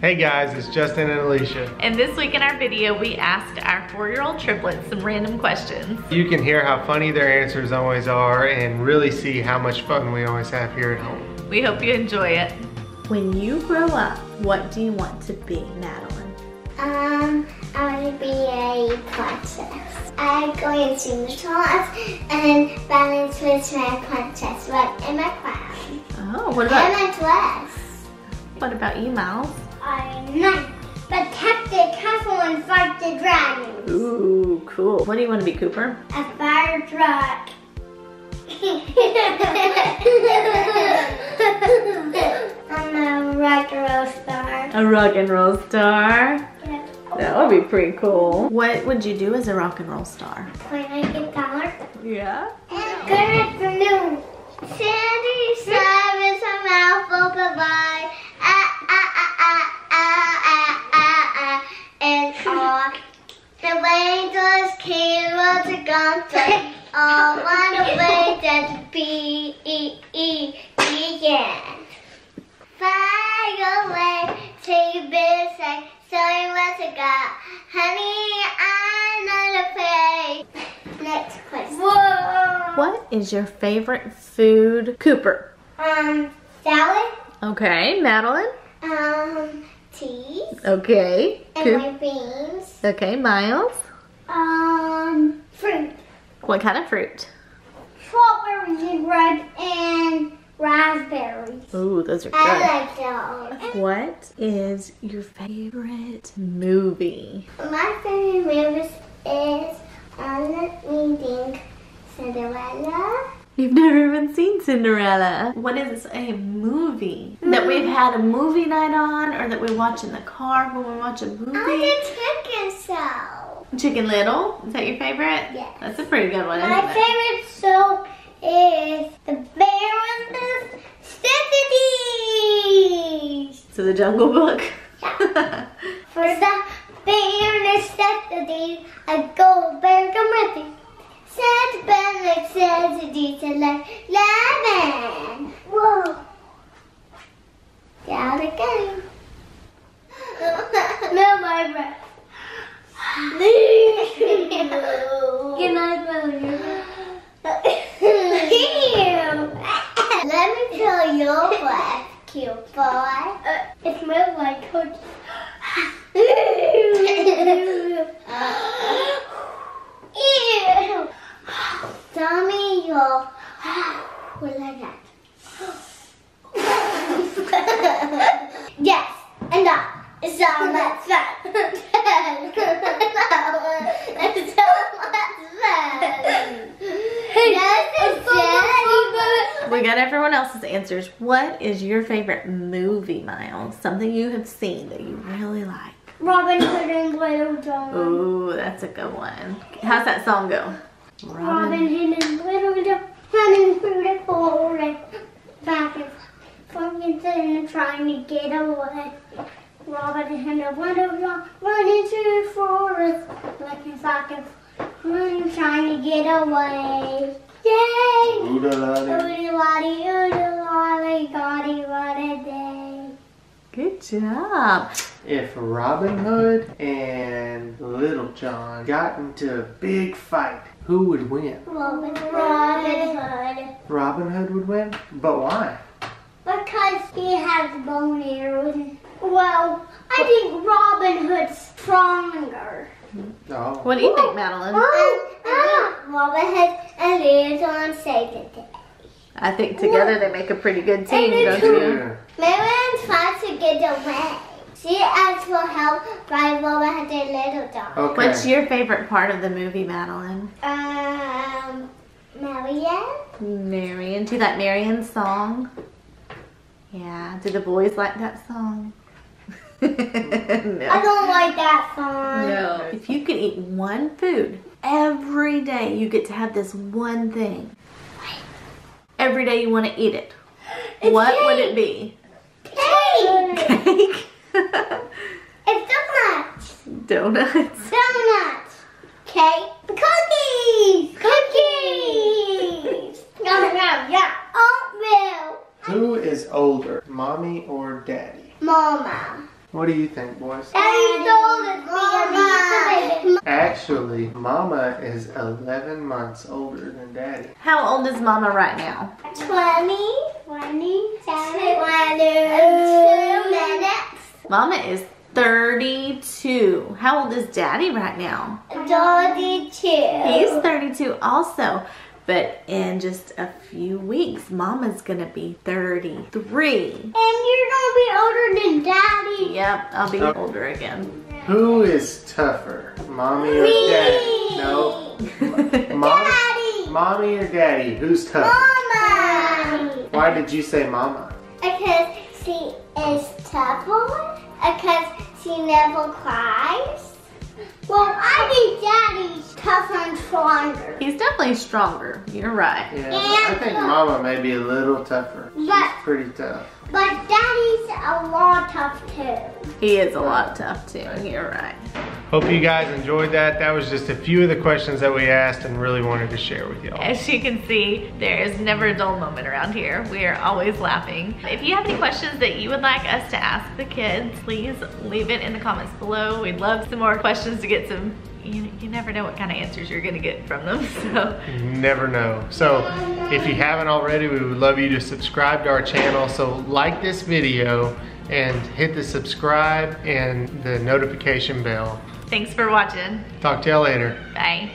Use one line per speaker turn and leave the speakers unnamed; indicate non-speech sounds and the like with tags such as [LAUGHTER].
Hey guys, it's Justin and Alicia.
And this week in our video, we asked our four-year-old triplets some random questions.
You can hear how funny their answers always are and really see how much fun we always have here at home.
We hope you enjoy it. When you grow up, what do you want to be, Madeline?
Um, I want to be a princess. I'm going to the class and balance with my princess right in my crown.
Oh, what
And
about,
my dress.
what about you, Miles?
Knight. Protect the castle and fight the dragons.
Ooh, cool. What do you want to be, Cooper?
A fire truck. [LAUGHS] I'm a rock and roll star.
A rock and roll star.
Yeah.
That would be pretty cool. What would you do as a rock and roll star?
Play my guitar.
Yeah.
Good afternoon. Sandy Simons a mouthful goodbye. The rainbows came on the concert. Oh, what a way that be, e, e, e, yeah. Fly away, say beside, sorry, what's to god. Honey, I'm not afraid. Next question. Whoa.
What is your favorite food, Cooper?
Um, salad.
Okay, Madeline?
Um, cheese,
Okay.
and
Coop-
my beans.
Okay, Miles.
Um, fruit,
What kind of fruit?
strawberries and red and raspberries.
Ooh, those are good.
I like those.
What is your favorite movie?
My favorite movie is um, let me think, Cinderella.
You've never even seen Cinderella. What is a movie that we've hmm. had a movie night on or that we watch in the car when we watch a movie?
I the chicken show.
Chicken Little? Is that your favorite?
Yes.
That's a pretty good one, isn't
My
it?
favorite show is The Bear and the Necessities.
So the Jungle Book? [LAUGHS]
For the bear and the necessities, a go bear come Said bear necessities like lemon. Whoa. Down again. [LAUGHS] no, my breath. Good night, brother. Let me feel your breath, cute boy. it smells like cookies. [LAUGHS] [LAUGHS] Me your like that. yes, and that is so much fun. [LAUGHS] It's so much fun. Yes, it's
we got everyone else's answers. What is your favorite movie, Miles? Something you have seen that you really like?
Robin Hood and Little John.
Ooh, that's a good one. How's that song go?
Robin Hood and Little John running through the forest, back and forth and trying to get away. Robin and Little John running through the forest, looking back and forth, trying to get away. Yay!
Oodaladi.
Oodie lolly, goddy, what a day.
Good job.
If Robin Hood and Little John got into a big fight, who would win?
Robin, Robin Hood.
Robin Hood would win? But why?
Because he has bone arrows. Well, I think Robin Hood's stronger.
Oh.
What do you think, Madeline?
Ah, Robin Hood and Little John saved the day.
I think together they make a pretty good team,
And
don't
it's-
you?
Yeah.
Marianne tried to get away. She asked for help by Robin Hood and Little John.
Okay.
What's your favorite part of the movie, Madeline?
Um, Marianne?
Marion. Do you like Marion's song? Yeah. Do the boys like that song? [LAUGHS]
I don't like that song.
No. If you could eat one food every day, you get to have this one thing. Every day you want to eat it.
It's
what would it be?
Cake!
Cake?
It's donuts.
Donuts.
Donuts. Cake. Cookies. Cookies. [LAUGHS] Yum, yum, yum. Oatmeal.
Who is older, mommy or daddy?
Mama.
What do you think, boys?
Daddy's old as me.
Actually, Mama is 11 months older than Daddy.
How old is Mama right now?
20, 22 minutes.
Mama is 32. How old is Daddy right now?
32.
He's 32 also. But in just a few weeks, Mama's gonna be 33.
And you're gonna be older than Daddy.
Yep, I'll be older again.
Who is tougher, Mommy or
Me.
Daddy? No. [LAUGHS] Mom,
Daddy.
Mommy or Daddy? Who's tougher?
Mama.
Why did you say Mama?
Because she is tougher. Because she never cries. Well, I think Daddy's tougher and stronger.
He's definitely stronger. You're right.
Yeah, I think Mama may be a little tougher. She's pretty tough.
But Daddy's a lot tough too.
He is a lot tough too. You're right.
Hope you guys enjoyed that. That was just a few of the questions that we asked and really wanted to share with y'all.
As you can see, there is never a dull moment around here. We are always laughing. If you have any questions that you would like us to ask the kids, please leave it in the comments below. We'd love some more questions to get some, you, you never know what kind of answers you're gonna get from them. [LAUGHS] So
You never know. So if you haven't already, we would love you to subscribe to our channel. So like this video and hit the subscribe and the notification bell.
thanks for watching.
Talk to y'all later.
Bye.